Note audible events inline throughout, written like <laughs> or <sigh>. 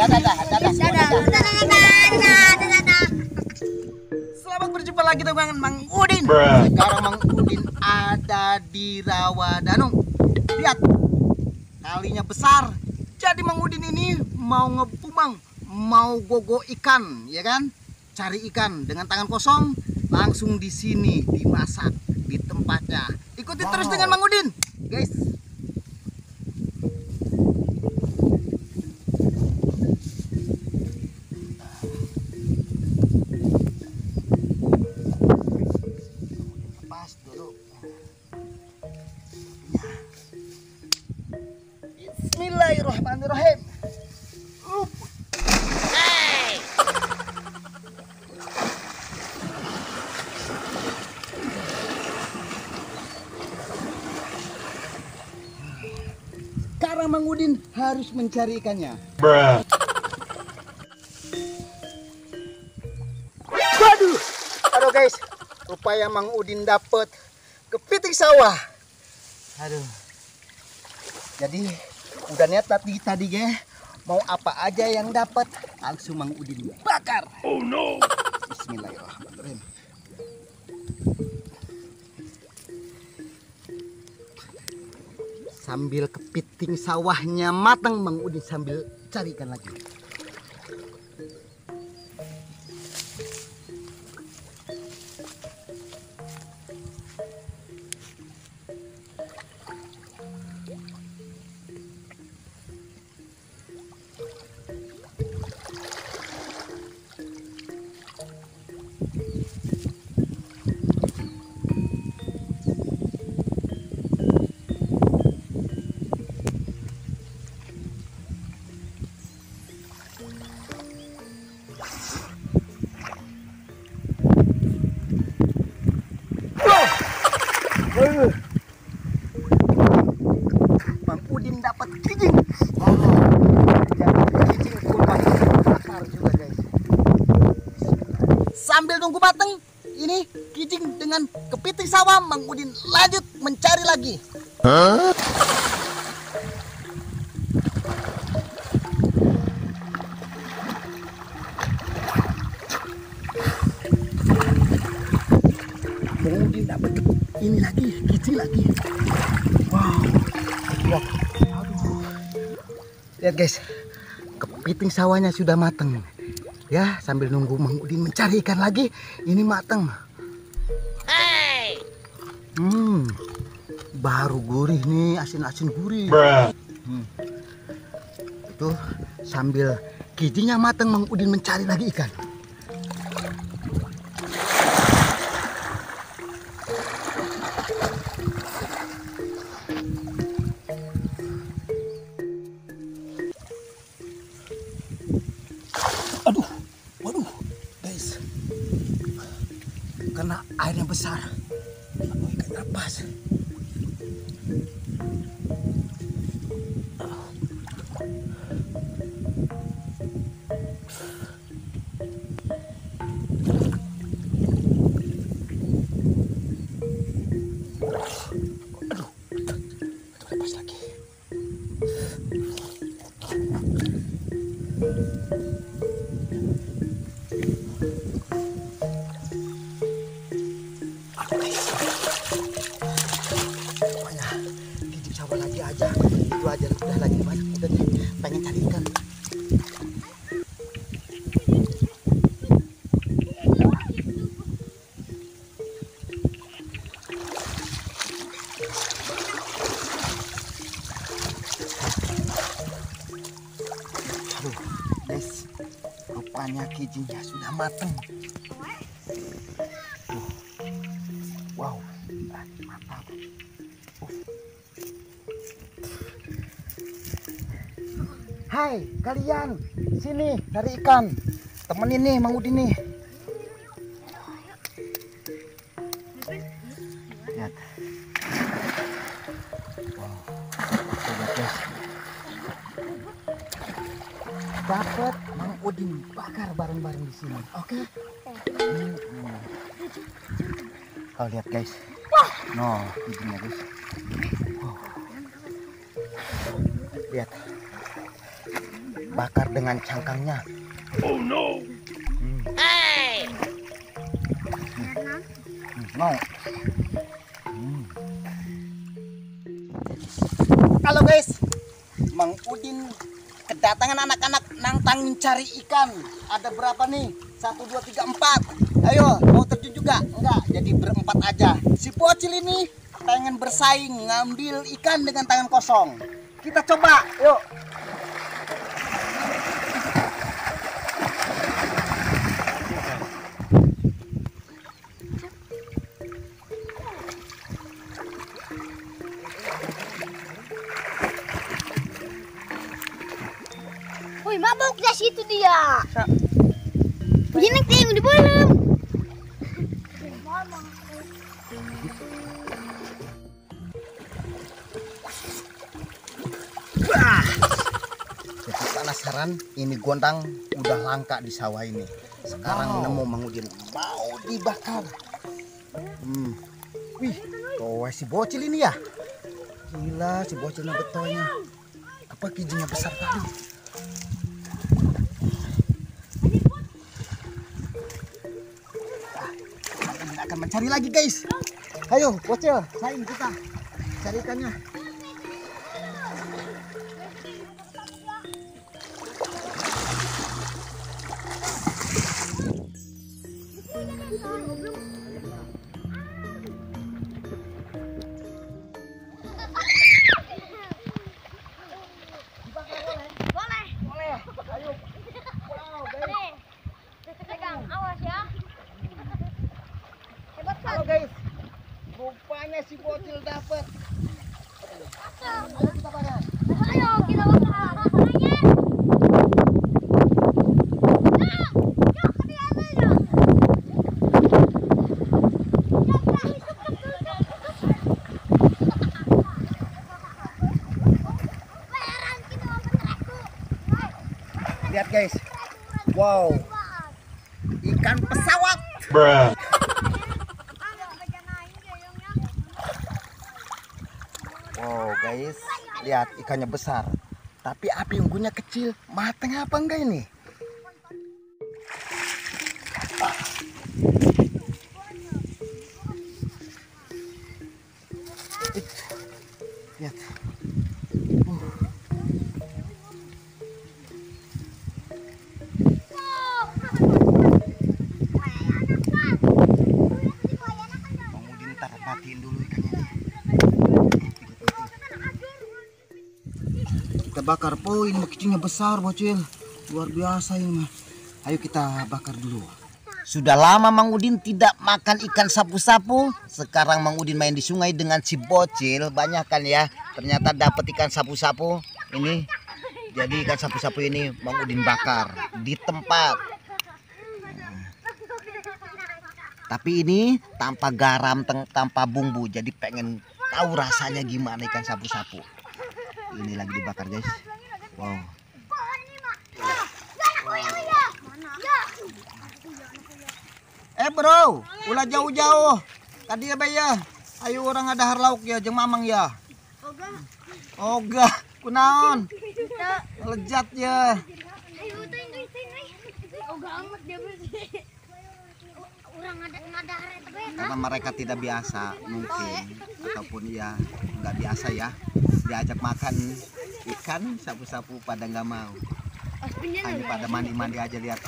dadah, dadah, dadah, semua Dadah. dadah. Dadah, dadah, dadah, dadah. Selamat berjumpa lagi dengan Mang Udin. Sekarang Mang Udin ada di Rawadanung. Lihat, kalinya besar. Jadi Mang Udin ini mau ngepumang, mau gogo ikan, ya kan? Cari ikan dengan tangan kosong, langsung di sini dimasak di tempatnya. Ikuti terus Wow. dengan Mang Udin, guys. Harus mencari ikannya. Bruh. Waduh, aduh guys, rupanya Mang Udin dapet kepiting sawah. Aduh, jadi udah niat tadi tadi ya mau apa aja yang dapat langsung Mang Udin bakar. Oh no. Bismillahirrahmanirrahim. Sambil kepiting sawahnya matang, Mang sambil carikan lagi. Sambil nunggu mateng, ini kijing dengan kepiting sawah, Bang Udin lanjut mencari lagi. Bang Udin dapat ini lagi, kijing lagi. Wow. Lihat. Lihat guys. Kepiting sawahnya sudah matang. Ya, sambil nunggu Mang Udin mencari ikan lagi, ini matang. Hmm. Baru gurih nih, asin-asin gurih. Bruh. Itu sambil giginya matang Mang Udin mencari lagi ikan. Karena airnya besar. Aduh, ikan napas. Rupanya kijingnya sudah matang. Wow, mantap. Hai kalian, sini cari ikan. Temenin nih Mang Udin nih. Wow. Dapat Mang Udin bakar bareng-bareng di sini. Oke. Hmm, hmm. Kau lihat guys. No, giginya guys. Wow. Lihat. bakar dengan cangkangnya. Hmm. Hmm, Mau? Hmm. Halo guys, Mang Udin kedatangan anak-anak nantang mencari ikan. Ada berapa nih? Satu, dua, tiga, empat. Ayo, mau terjun juga? Enggak, jadi berempat aja. Si bocil ini pengen bersaing ngambil ikan dengan tangan kosong. Kita coba, yuk. Jadi penasaran, ini gondang udah langka di sawah ini. Sekarang nemu Mang Udin mau dibakar. Hmm. Wih, tuh si bocil ini ya. Gila, si bocilnya betulnya. Apa giginya besar tadi? Kami akan mencari lagi guys. Ayo, bocil, saing kita. Cari ikannya. Rupanya si bocil dapat. Ayo kita. Ayo kita. Lihat guys, wow, ikan pesawat. Bruh. Wow guys, lihat ikannya besar. Tapi api unggunya kecil. Mateng apa enggak ini? Ih, Lihat. Bakar po, ini kecilnya besar bocil. Luar biasa ini mah. Ayo kita bakar dulu. Sudah lama Mang Udin tidak makan ikan sapu-sapu. Sekarang Mang Udin main di sungai dengan si bocil. Banyak kan ya. Ternyata dapat ikan sapu-sapu. Ini. Jadi ikan sapu-sapu ini Mang Udin bakar di tempat. Tapi ini tanpa garam, tanpa bumbu. Jadi pengen tahu rasanya gimana ikan sapu-sapu. Ini lagi dibakar guys. Wow. Eh bro, ulah jauh-jauh. Tadi ya ya. Ayo orang ada har lauk ya, jeng mamang ya. Oga, kunaon? Lejat ya. Nada haret be. Karena mereka tidak biasa mungkin. Ataupun ya nggak biasa ya. Diajak makan ikan sapu-sapu pada nggak mau. Hanya pada mandi-mandi aja lihat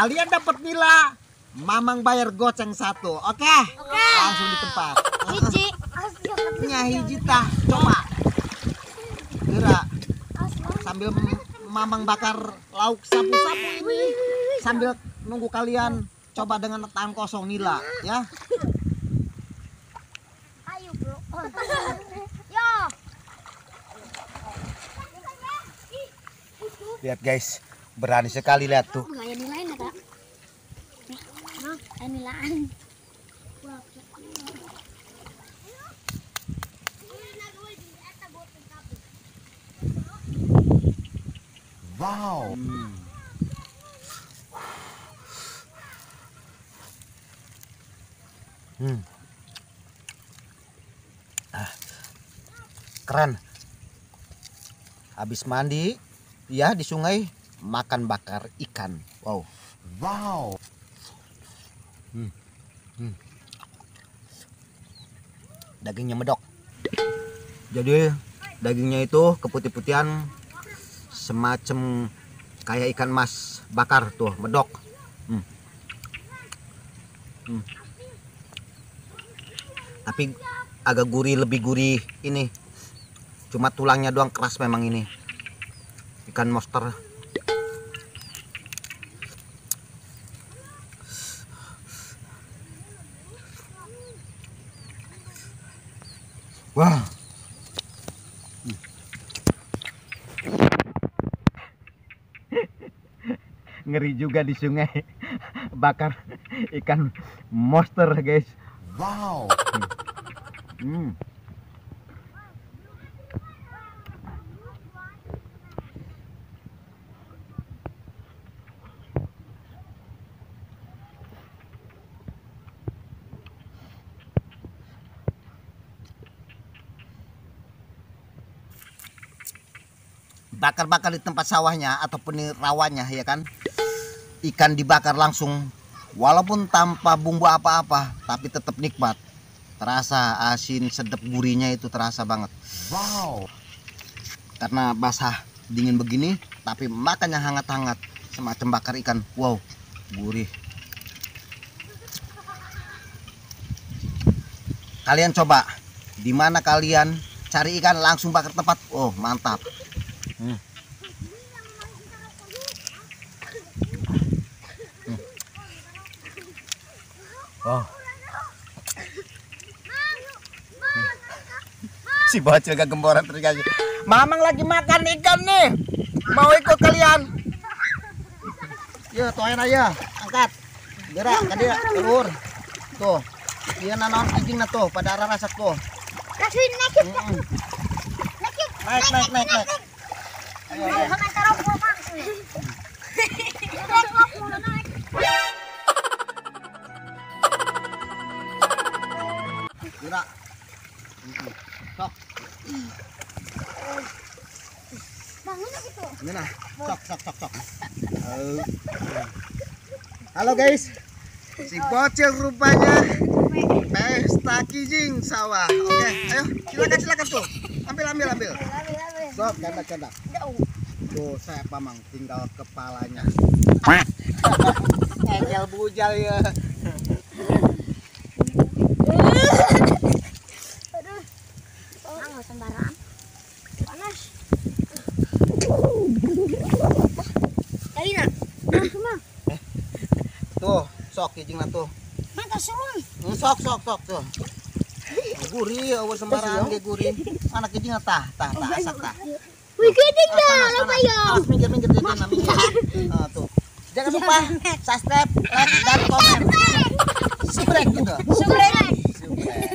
kalian dapat nila. Mamang bayar goceng satu oke? Langsung di tempat. Hiji. nya hiji tah coba gerak. Sambil mamang bakar lauk sapu-sapu ini. Sambil nunggu kalian coba dengan tangan kosong nila ya. Ayo, Bro. Yo. lihat guys. Berani sekali lihat tuh. Enggak wow. Hmm. keren. Habis mandi ya di sungai makan bakar ikan. Wow. Wow. Hmm. Hmm. dagingnya medok. Jadi dagingnya itu keputih-putihan semacam kayak ikan mas bakar tuh medok. Hmm. Hmm. tapi agak gurih lebih gurih ini. Cuma tulangnya doang keras memang ini. Ikan monster. Wah ngeri juga di sungai. Bakar ikan monster guys. Wow. Hmm. bakar-bakar di tempat sawahnya ataupun di rawannya ya kan ikan dibakar langsung walaupun tanpa bumbu apa-apa tapi tetap nikmat. Terasa asin sedap gurihnya itu terasa banget. Wow. Karena basah dingin begini tapi makannya hangat-hangat. Semacam bakar ikan. Wow gurih. Kalian coba di mana kalian cari ikan langsung bakar tempat? Oh mantap. Hmm. Oh. Si bocil gak gemboran terus kasih. Mamang lagi makan ikan nih. Mau ikut kalian? Ya, toain aja. Angkat. Gerak, dia telur. Tuh. Iya nanon kijing na tuh, pada arah rasak tuh. Naikin, Mm-mm. naikin. Naik, naik, naik, naik. Ayo, ayo. Gerak. Sok. Bangun gitu. Ini nah, sok sok sok sok. Halo guys, si bocil rupanya pesta kijing sawah. Oke, ayo silakan silakan tuh. Ambil ambil ambil. Sok canda canda. Tuh saya pamang tinggal kepalanya. <laughs> Engel bujal ya. <laughs> Aduh. Oh, nggak sembarangan. Panas. Kali nak. Nah, cuma. Tuh, nah tuh. Mata sulung. Hmm, Sok sok sok tuh. Gurih, awas sembarangan dia gurih. Anak kijing nah, tah tah tah asak tah. Wih, gede Ah, dah. panas. ya. Awas minggir minggir jadi minggir. Ah, tuh. Jangan lupa subscribe, like, dan komen. Subrek gitu. Subrek. Subrek.